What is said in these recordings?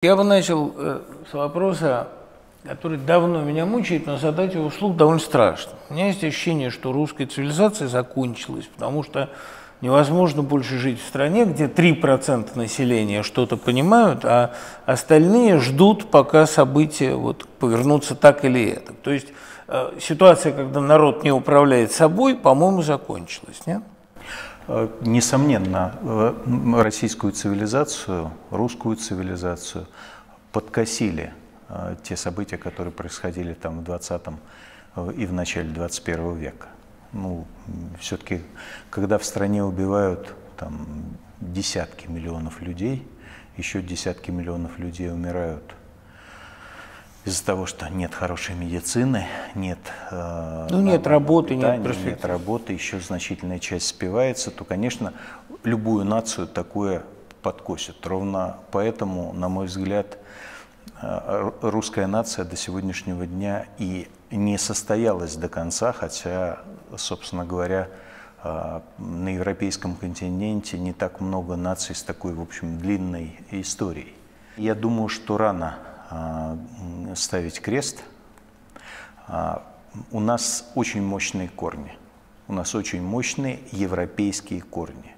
Я бы начал э, с вопроса, который давно меня мучает, но задать его вслух довольно страшно. У меня есть ощущение, что русская цивилизация закончилась, потому что невозможно больше жить в стране, где 3% населения что-то понимают, а остальные ждут, пока события вот, повернутся так или это. То есть э, ситуация, когда народ не управляет собой, по-моему, закончилась, нет? Э, несомненно, э, российскую цивилизацию, русскую цивилизацию подкосили э, те события, которые происходили там в 20 и в начале 21 века. Ну, все-таки, когда в стране убивают там десятки миллионов людей, еще десятки миллионов людей умирают из-за того, что нет хорошей медицины, нет, э, ну, нет работы, питания, нет, нет работы, еще значительная часть спивается, то, конечно, любую нацию такое подкосит. Ровно поэтому, на мой взгляд, э, русская нация до сегодняшнего дня и не состоялась до конца, хотя, собственно говоря, э, на европейском континенте не так много наций с такой, в общем, длинной историей. Я думаю, что рано ставить крест. А, у нас очень мощные корни. У нас очень мощные европейские корни.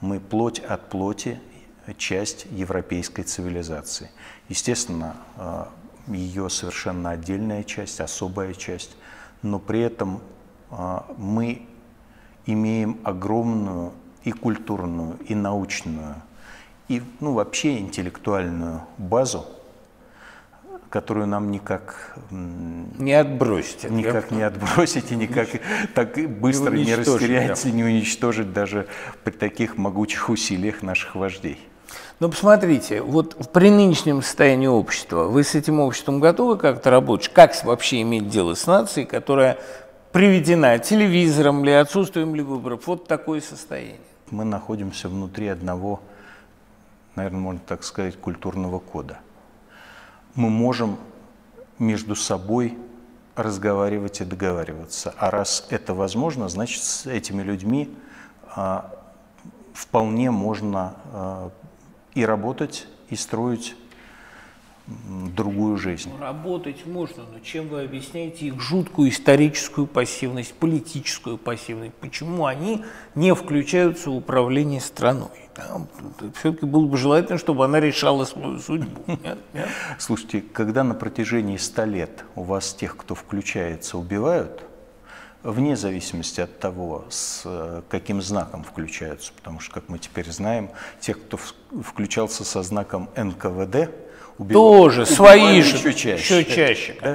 Мы плоть от плоти, часть европейской цивилизации. Естественно, а, ее совершенно отдельная часть, особая часть, но при этом мы имеем огромную и культурную, и научную, и ну, вообще интеллектуальную базу, которую нам никак не отбросить, никак не отбросить и никак так быстро не, не растерять да. и не уничтожить даже при таких могучих усилиях наших вождей. Ну, посмотрите, вот при нынешнем состоянии общества, вы с этим обществом готовы как-то работать? Как вообще иметь дело с нацией, которая приведена телевизором ли, отсутствием ли выборов? Вот такое состояние. Мы находимся внутри одного, наверное, можно так сказать, культурного кода – мы можем между собой разговаривать и договариваться. А раз это возможно, значит, с этими людьми а, вполне можно а, и работать, и строить другую жизнь. Ну, работать можно, но чем вы объясняете их жуткую историческую пассивность, политическую пассивность? Почему они не включаются в управление страной? Все-таки было бы желательно, чтобы она решала свою судьбу. Нет? Нет? Слушайте, когда на протяжении ста лет у вас тех, кто включается, убивают, вне зависимости от того, с э, каким знаком включаются, потому что, как мы теперь знаем, тех, кто включался со знаком НКВД, убивают. Тоже, свои же, еще чаще. Еще чаще. Да?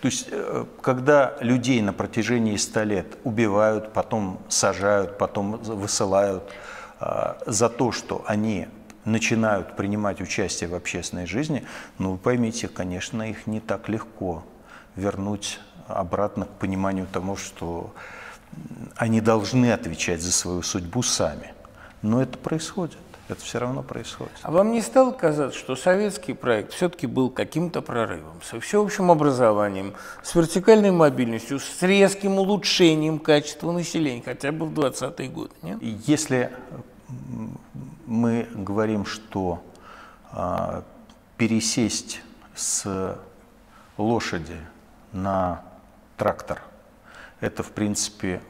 То есть, э, когда людей на протяжении 100 лет убивают, потом сажают, потом высылают э, за то, что они начинают принимать участие в общественной жизни, ну, вы поймите, конечно, их не так легко вернуть обратно к пониманию того, что они должны отвечать за свою судьбу сами. Но это происходит это все равно происходит. А вам не стало казаться, что советский проект все-таки был каким-то прорывом, со всеобщим образованием, с вертикальной мобильностью, с резким улучшением качества населения, хотя бы в 20-е годы? Нет? Если мы говорим, что а, пересесть с лошади на трактор, это, в принципе,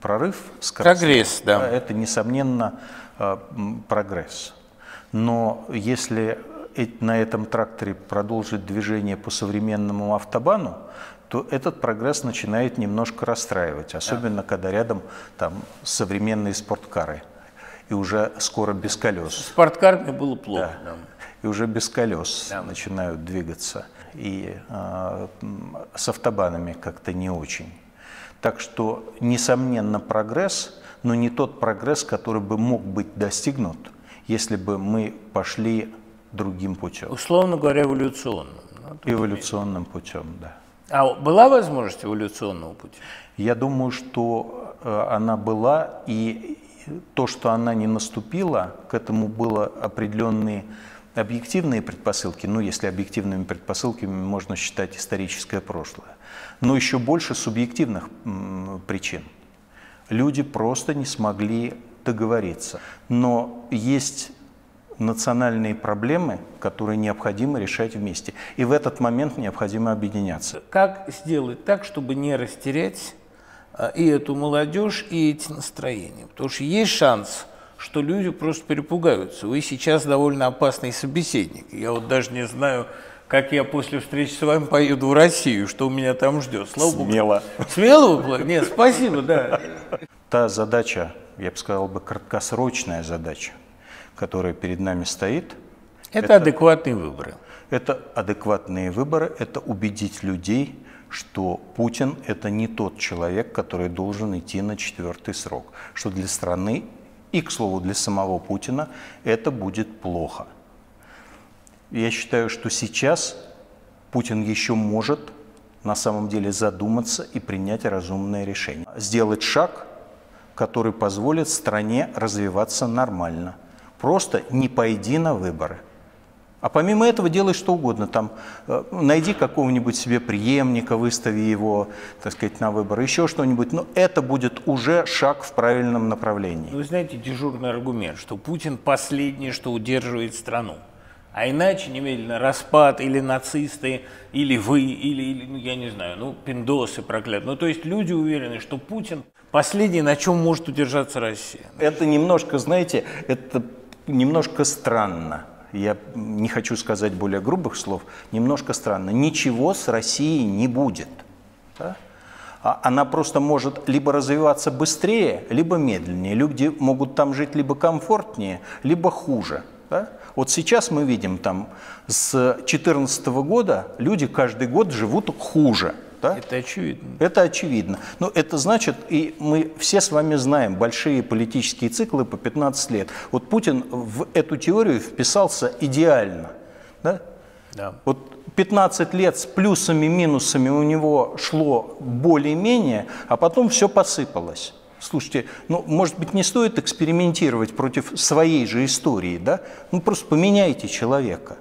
прорыв. Прогресс, да. Это, несомненно, Э, прогресс. Но если на этом тракторе продолжить движение по современному автобану, то этот прогресс начинает немножко расстраивать, особенно да. когда рядом там современные спорткары и уже скоро без колес. С спорткарами было плохо. Да. Да. И уже без колес да. начинают двигаться. И э, с автобанами как-то не очень. Так что, несомненно, прогресс – но не тот прогресс, который бы мог быть достигнут, если бы мы пошли другим путем. Условно говоря, эволюционным. Эволюционным путем, да. А была возможность эволюционного пути? Я думаю, что э, она была, и то, что она не наступила, к этому было определенные объективные предпосылки, ну, если объективными предпосылками можно считать историческое прошлое, но еще больше субъективных причин люди просто не смогли договориться. Но есть национальные проблемы, которые необходимо решать вместе. И в этот момент необходимо объединяться. Как сделать так, чтобы не растерять а, и эту молодежь, и эти настроения? Потому что есть шанс, что люди просто перепугаются. Вы сейчас довольно опасный собеседник. Я вот даже не знаю, как я после встречи с вами поеду в Россию, что у меня там ждет. Слава Смело. Богу. Смело вы? Нет, спасибо, да. Та задача, я бы сказал бы, краткосрочная задача, которая перед нами стоит. Это, это адекватные выборы. Это адекватные выборы, это убедить людей, что Путин – это не тот человек, который должен идти на четвертый срок, что для страны и, к слову, для самого Путина это будет плохо. Я считаю, что сейчас Путин еще может на самом деле задуматься и принять разумное решение. Сделать шаг, который позволит стране развиваться нормально. Просто не пойди на выборы. А помимо этого делай что угодно. Там, э, найди какого-нибудь себе преемника, выстави его, так сказать, на выборы, еще что-нибудь. Но это будет уже шаг в правильном направлении. Вы знаете дежурный аргумент, что Путин последний, что удерживает страну. А иначе немедленно распад или нацисты, или вы, или, или ну, я не знаю, ну, пиндосы проклятые. Ну, то есть люди уверены, что Путин последний, на чем может удержаться Россия. Это немножко, знаете, это немножко странно. Я не хочу сказать более грубых слов. Немножко странно. Ничего с Россией не будет. Да? А она просто может либо развиваться быстрее, либо медленнее. Люди могут там жить либо комфортнее, либо хуже. Да? Вот сейчас мы видим там с 2014 года люди каждый год живут хуже. Да? Это очевидно. Это очевидно. Но это значит, и мы все с вами знаем большие политические циклы по 15 лет. Вот Путин в эту теорию вписался идеально. Да? Да. Вот 15 лет с плюсами, минусами у него шло более-менее, а потом все посыпалось. Слушайте, ну, может быть, не стоит экспериментировать против своей же истории, да? Ну, просто поменяйте человека.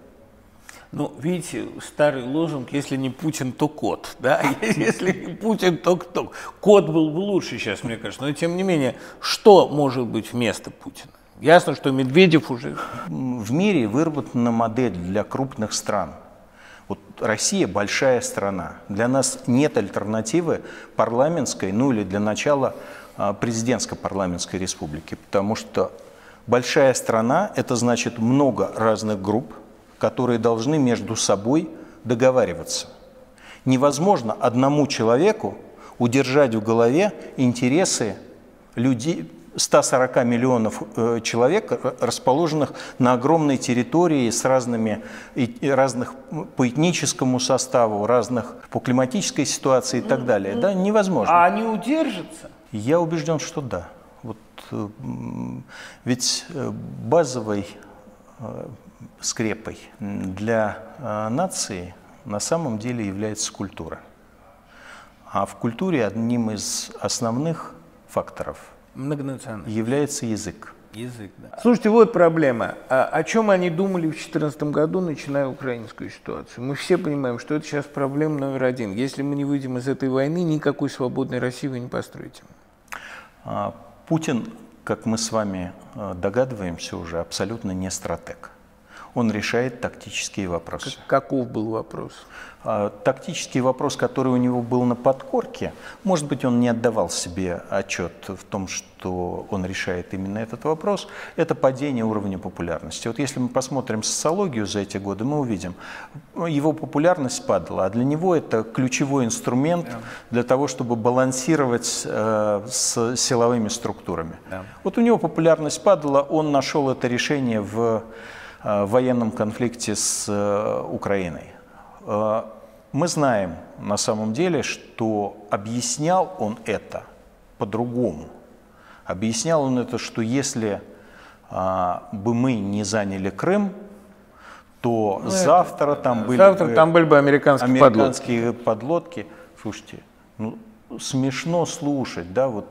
Ну, видите, старый лозунг, если не Путин, то кот, да? Если не Путин, то кто? Кот был бы лучше сейчас, мне кажется. Но, тем не менее, что может быть вместо Путина? Ясно, что Медведев уже... В мире выработана модель для крупных стран. Вот Россия большая страна. Для нас нет альтернативы парламентской, ну или для начала а, президентско-парламентской республики, потому что большая страна – это значит много разных групп, которые должны между собой договариваться. Невозможно одному человеку удержать в голове интересы людей, 140 миллионов э, человек, э, расположенных на огромной территории с разными, разных по этническому составу, разных по климатической ситуации и так далее. Да, невозможно. А они удержатся? Я убежден, что да. Вот, э, ведь базовой э, скрепой для нации на самом деле является культура. А в культуре одним из основных факторов является язык. Язык, да. Слушайте, вот проблема. А о чем они думали в 2014 году, начиная украинскую ситуацию? Мы все понимаем, что это сейчас проблема номер один. Если мы не выйдем из этой войны, никакой свободной России вы не построите. А, Путин, как мы с вами э, догадываемся уже, абсолютно не стратег. Он решает тактические вопросы. Каков был вопрос? А, тактический вопрос, который у него был на подкорке, может быть, он не отдавал себе отчет в том, что он решает именно этот вопрос, это падение уровня популярности. Вот если мы посмотрим социологию за эти годы, мы увидим, его популярность падала, а для него это ключевой инструмент да. для того, чтобы балансировать э, с силовыми структурами. Да. Вот у него популярность падала, он нашел это решение в э, военном конфликте с э, Украиной. Э, мы знаем на самом деле, что объяснял он это по-другому. Объяснял он это, что если бы мы не заняли Крым, то ну, завтра там были завтра бы, там были бы американские, американские подлодки. подлодки. Слушайте, ну, смешно слушать, да, вот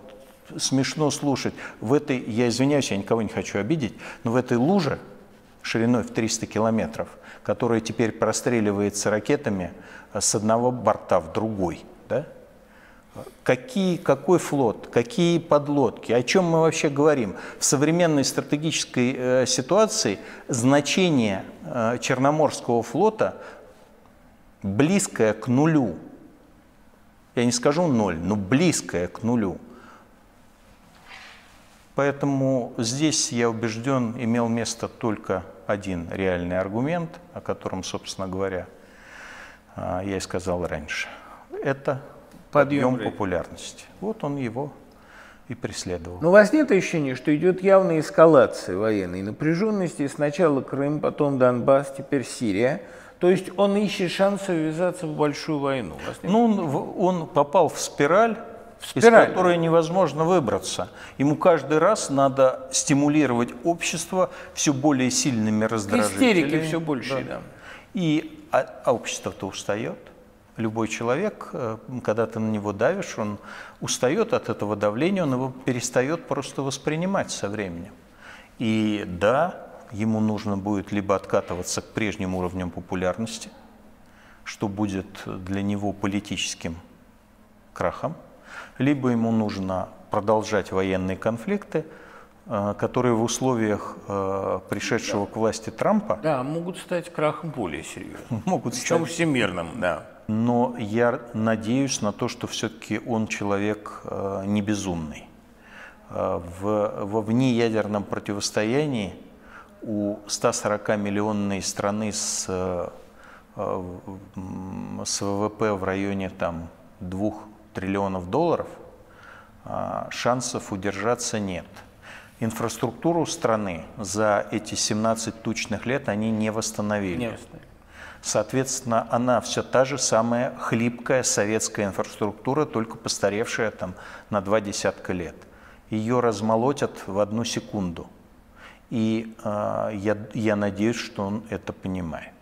смешно слушать. В этой, я извиняюсь, я никого не хочу обидеть, но в этой луже шириной в 300 километров, которая теперь простреливается ракетами с одного борта в другой, да? Какие, какой флот, какие подлодки, о чем мы вообще говорим? В современной стратегической э, ситуации значение э, Черноморского флота близкое к нулю. Я не скажу ноль, но близкое к нулю. Поэтому здесь, я убежден, имел место только один реальный аргумент, о котором, собственно говоря, э, я и сказал раньше. Это подъем, подъем популярности. Вот он его и преследовал. Но у вас нет ощущения, что идет явная эскалация военной напряженности? Сначала Крым, потом Донбасс, теперь Сирия. То есть он ищет шансы ввязаться в большую войну? Ну, он, он попал в спираль, спираль, из которой невозможно выбраться. Ему каждый раз надо стимулировать общество все более сильными раздражителями. Истерики все больше, да. да. И, а, а общество-то устает. Любой человек, э, когда ты на него давишь, он устает от этого давления, он его перестает просто воспринимать со временем. И да, ему нужно будет либо откатываться к прежним уровням популярности, что будет для него политическим крахом, либо ему нужно продолжать военные конфликты, э, которые в условиях э, пришедшего к власти Трампа... Да, могут стать крахом более серьезным. Могут Причем стать... всемирным, да но я надеюсь на то, что все-таки он человек э, не безумный. Э, в, во внеядерном противостоянии у 140-миллионной страны с, э, с ВВП в районе там, 2 триллионов долларов шансов удержаться нет. Инфраструктуру страны за эти 17 тучных лет они не восстановили. Не восстановили. Соответственно, она все та же самая хлипкая советская инфраструктура, только постаревшая там на два десятка лет. Ее размолотят в одну секунду. И э, я, я надеюсь, что он это понимает.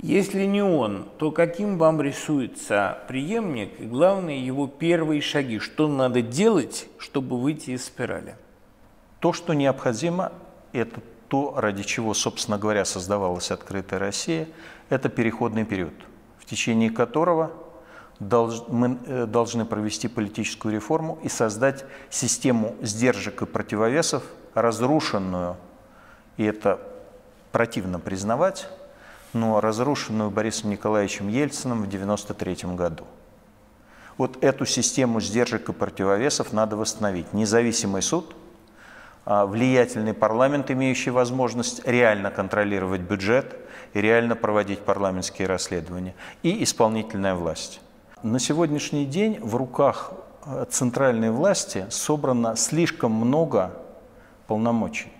Если не он, то каким вам рисуется преемник и, главное, его первые шаги? Что надо делать, чтобы выйти из спирали? То, что необходимо, это то, ради чего, собственно говоря, создавалась «Открытая Россия», это переходный период, в течение которого мы э, должны провести политическую реформу и создать систему сдержек и противовесов, разрушенную, и это противно признавать, но разрушенную Борисом Николаевичем Ельциным в 1993 году. Вот эту систему сдержек и противовесов надо восстановить. Независимый суд – а, влиятельный парламент, имеющий возможность реально контролировать бюджет и реально проводить парламентские расследования, и исполнительная власть. На сегодняшний день в руках э, центральной власти собрано слишком много полномочий.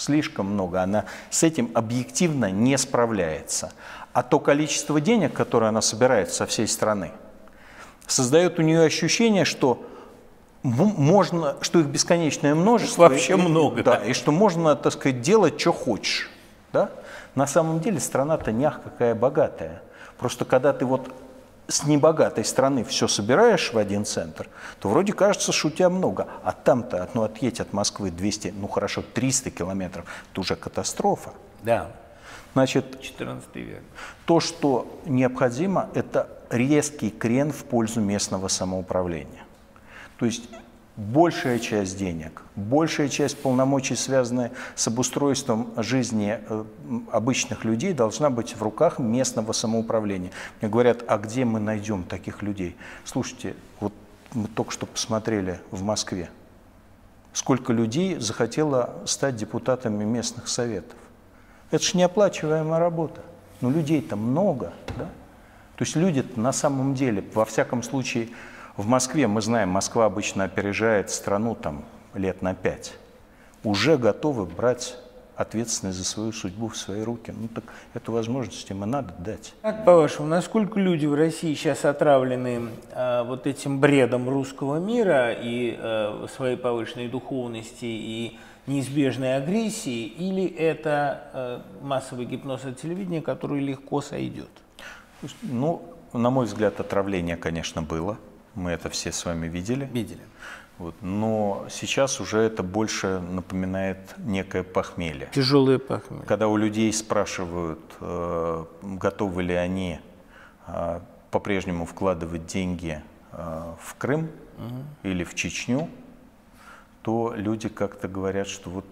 Слишком много. Она с этим объективно не справляется. А то количество денег, которое она собирает со всей страны, создает у нее ощущение, что можно, что их бесконечное множество. Вообще и, много. Да, да, и что можно, так сказать, делать, что хочешь. Да? На самом деле страна-то нях какая богатая. Просто когда ты вот с небогатой страны все собираешь в один центр, то вроде кажется, что у тебя много. А там-то, ну, отъедь от Москвы 200, ну хорошо, 300 километров, это уже катастрофа. Да. Значит, 14 век. То, что необходимо, это резкий крен в пользу местного самоуправления. То есть большая часть денег, большая часть полномочий, связанная с обустройством жизни э, обычных людей, должна быть в руках местного самоуправления. Мне говорят, а где мы найдем таких людей? Слушайте, вот мы только что посмотрели в Москве, сколько людей захотело стать депутатами местных советов. Это же неоплачиваемая работа. Но людей-то много, да? То есть люди на самом деле, во всяком случае, в Москве, мы знаем, Москва обычно опережает страну там лет на пять. Уже готовы брать ответственность за свою судьбу в свои руки. Ну так эту возможность им и надо дать. Как по-вашему, насколько люди в России сейчас отравлены э, вот этим бредом русского мира и э, своей повышенной духовности и неизбежной агрессии, или это э, массовый гипноз от телевидения, который легко сойдет? Ну, на мой взгляд, отравление, конечно, было. Мы это все с вами видели. Видели. Вот. Но сейчас уже это больше напоминает некое похмелье. Тяжелое похмелье. Когда у людей спрашивают, э, готовы ли они э, по-прежнему вкладывать деньги э, в Крым угу. или в Чечню, то люди как-то говорят, что вот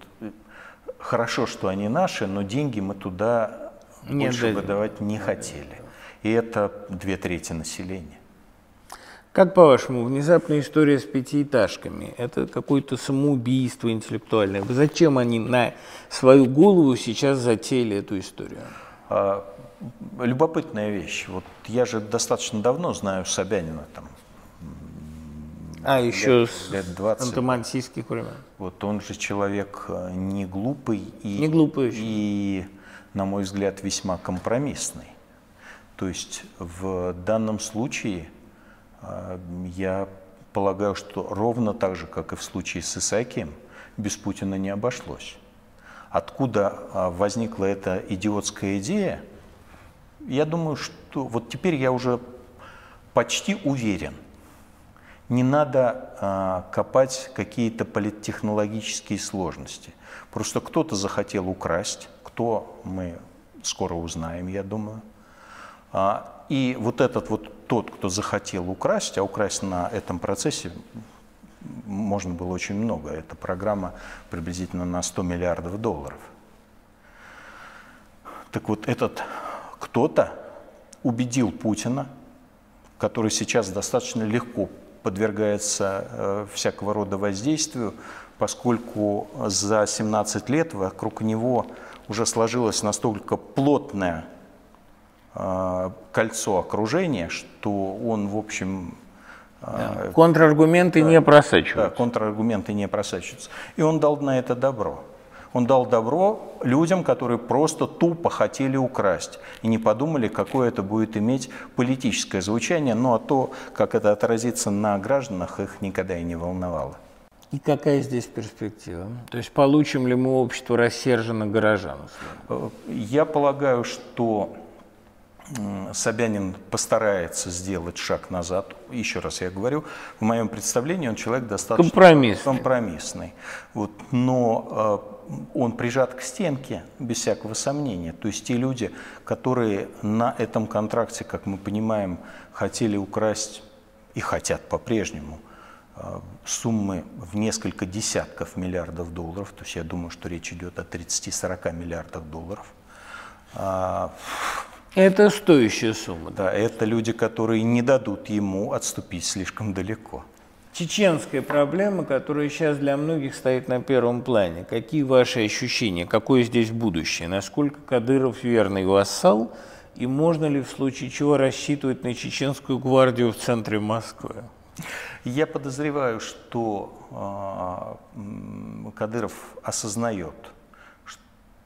хорошо, что они наши, но деньги мы туда не больше дадим. выдавать не хотели. И это две трети населения. Как по-вашему, внезапная история с пятиэтажками – это какое-то самоубийство интеллектуальное? Зачем они на свою голову сейчас затеяли эту историю? А, любопытная вещь. Вот я же достаточно давно знаю Собянина, там, а, еще лет, с лет 20. антамансийских времен. Вот он же человек э, не глупый и, не глупый и, на мой взгляд, весьма компромиссный. То есть в данном случае – я полагаю, что ровно так же, как и в случае с Исаакием, без Путина не обошлось. Откуда а, возникла эта идиотская идея, я думаю, что вот теперь я уже почти уверен, не надо а, копать какие-то политтехнологические сложности. Просто кто-то захотел украсть, кто мы скоро узнаем, я думаю. А, и вот этот вот тот, кто захотел украсть, а украсть на этом процессе можно было очень много. Это программа приблизительно на 100 миллиардов долларов. Так вот, этот кто-то убедил Путина, который сейчас достаточно легко подвергается э, всякого рода воздействию, поскольку за 17 лет вокруг него уже сложилась настолько плотная кольцо окружения, что он, в общем... Э, да. Контраргументы да, не просачиваются. Да, контраргументы не просачиваются. И он дал на это добро. Он дал добро людям, которые просто тупо хотели украсть и не подумали, какое это будет иметь политическое звучание, ну а то, как это отразится на гражданах, их никогда и не волновало. И какая здесь перспектива? То есть получим ли мы общество рассерженных горожан? Э, я полагаю, что Собянин постарается сделать шаг назад. Еще раз я говорю, в моем представлении он человек достаточно компромиссный. компромиссный. Вот, но э, он прижат к стенке, без всякого сомнения. То есть те люди, которые на этом контракте, как мы понимаем, хотели украсть и хотят по-прежнему э, суммы в несколько десятков миллиардов долларов, то есть я думаю, что речь идет о 30-40 миллиардах долларов, а, это стоящая сумма. Да, это люди, которые не дадут ему отступить слишком далеко. Чеченская проблема, которая сейчас для многих стоит на первом плане. Какие ваши ощущения? Какое здесь будущее? Насколько Кадыров верный вассал? И можно ли в случае чего рассчитывать на чеченскую гвардию в центре Москвы? Я подозреваю, что э, Кадыров осознает,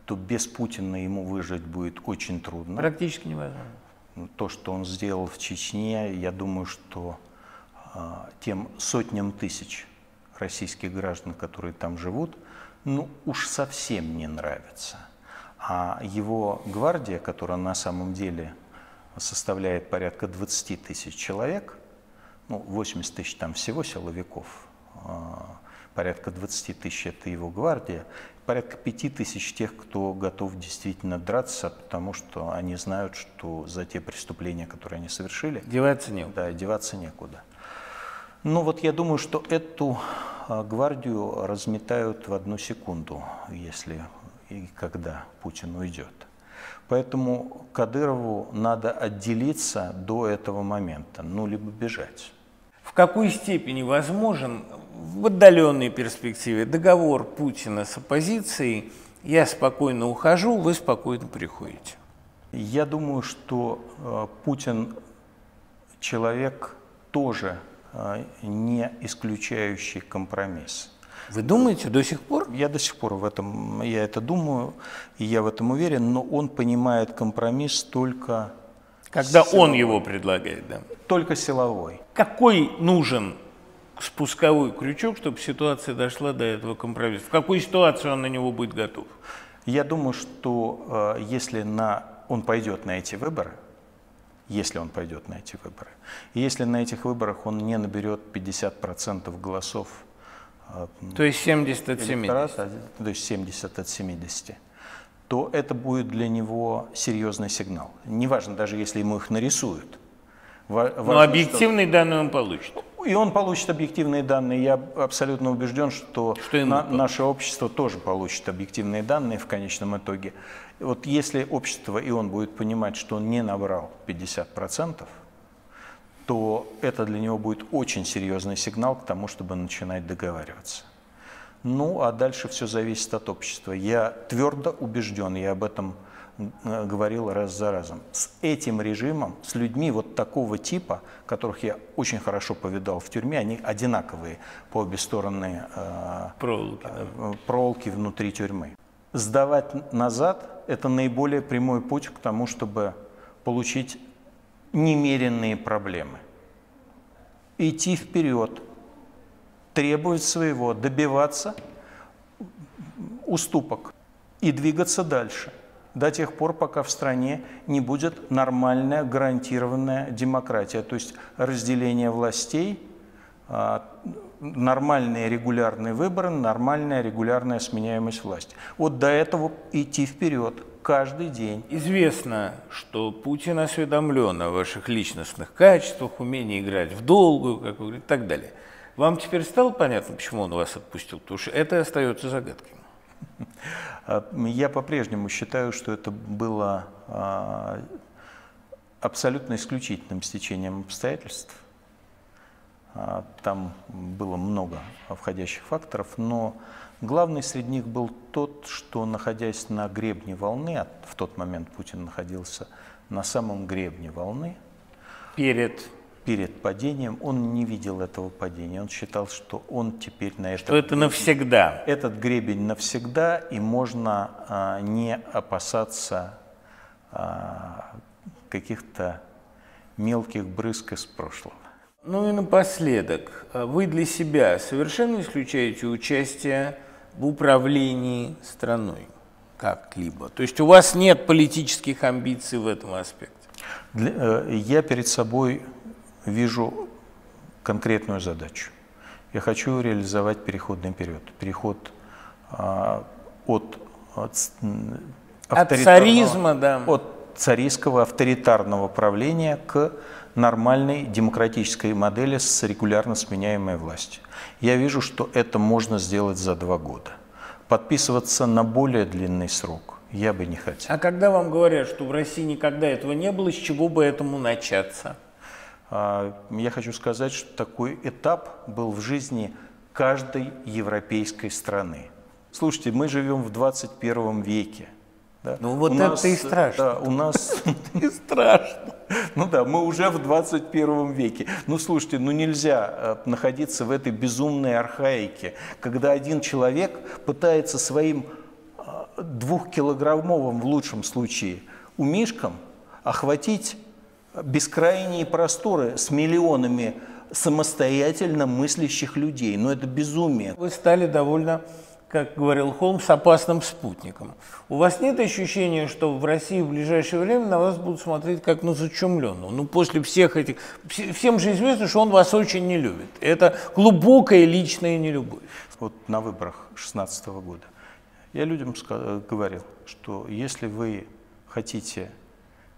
то без Путина ему выжить будет очень трудно. Практически невозможно. Ну, то, что он сделал в Чечне, я думаю, что э, тем сотням тысяч российских граждан, которые там живут, ну уж совсем не нравится. А его гвардия, которая на самом деле составляет порядка 20 тысяч человек, ну 80 тысяч там всего силовиков, а, порядка 20 тысяч это его гвардия, порядка 5 тысяч тех, кто готов действительно драться, потому что они знают, что за те преступления, которые они совершили... Деваться некуда. Да, деваться некуда. Ну вот я думаю, что эту а, гвардию разметают в одну секунду, если и когда Путин уйдет. Поэтому Кадырову надо отделиться до этого момента, ну либо бежать. В какой степени возможен в отдаленной перспективе договор Путина с оппозицией «я спокойно ухожу, вы спокойно приходите»? Я думаю, что э, Путин человек тоже э, не исключающий компромисс. Вы думаете до сих пор? Я до сих пор в этом, я это думаю, и я в этом уверен, но он понимает компромисс только... Когда силовой. он его предлагает, да? Только силовой. Какой нужен спусковой крючок, чтобы ситуация дошла до этого компромисса? В какой ситуации он на него будет готов? Я думаю, что э, если на, он пойдет на эти выборы, если он пойдет на эти выборы, и если на этих выборах он не наберет 50% голосов, э, то есть 70 от 70, то есть 70 от 70, то это будет для него серьезный сигнал. Неважно, даже если ему их нарисуют, Но объективные что... данные он получит. И он получит объективные данные. Я абсолютно убежден, что, что на, наше общество тоже получит объективные данные в конечном итоге. Вот если общество и он будет понимать, что он не набрал 50%, то это для него будет очень серьезный сигнал к тому, чтобы начинать договариваться. Ну, а дальше все зависит от общества. Я твердо убежден, я об этом Э, говорил раз за разом. С этим режимом, с людьми вот такого типа, которых я очень хорошо повидал в тюрьме, они одинаковые по обе стороны э, проволоки, э, да. проволоки внутри тюрьмы. Сдавать назад – это наиболее прямой путь к тому, чтобы получить немеренные проблемы. Идти вперед, требовать своего, добиваться уступок и двигаться дальше – до тех пор, пока в стране не будет нормальная гарантированная демократия, то есть разделение властей, а, нормальные регулярные выборы, нормальная регулярная сменяемость власти. Вот до этого идти вперед каждый день. Известно, что Путин осведомлен о ваших личностных качествах, умении играть в долгую, как вы говорите, и так далее. Вам теперь стало понятно, почему он вас отпустил? Потому что это остается загадкой. А, я по-прежнему считаю, что это было а, абсолютно исключительным стечением обстоятельств. А, там было много входящих факторов, но главный среди них был тот, что находясь на гребне волны, в тот момент Путин находился на самом гребне волны. Перед перед падением, он не видел этого падения. Он считал, что он теперь на этом... Что это навсегда. Этот гребень навсегда, и можно а, не опасаться а, каких-то мелких брызг из прошлого. Ну и напоследок, вы для себя совершенно исключаете участие в управлении страной как-либо? То есть у вас нет политических амбиций в этом аспекте? Для, э, я перед собой вижу конкретную задачу. Я хочу реализовать переходный период. Переход а, от, от, от царизма, да. от царистского авторитарного правления к нормальной демократической модели с регулярно сменяемой властью. Я вижу, что это можно сделать за два года. Подписываться на более длинный срок я бы не хотел. А когда вам говорят, что в России никогда этого не было, с чего бы этому начаться? А, я хочу сказать, что такой этап был в жизни каждой европейской страны. Слушайте, мы живем в 21 веке. Да? Ну вот у это нас, и страшно. Да, у нас и страшно. Ну да, мы уже в 21 веке. Ну слушайте, ну нельзя э, находиться в этой безумной архаике, когда один человек пытается своим э, двухкилограммовым, в лучшем случае, умишком охватить бескрайние просторы с миллионами самостоятельно мыслящих людей. Но это безумие. Вы стали довольно, как говорил Холмс, опасным спутником. У вас нет ощущения, что в России в ближайшее время на вас будут смотреть как на зачумленного? Ну, после всех этих... Всем же известно, что он вас очень не любит. Это глубокая личная нелюбовь. Вот на выборах 2016 года я людям говорил, что если вы хотите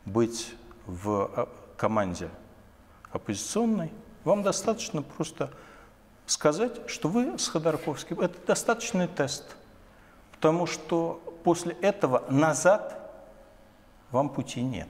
быть в а, команде оппозиционной, вам достаточно просто сказать, что вы с Ходорковским. Это достаточный тест, потому что после этого назад вам пути нет.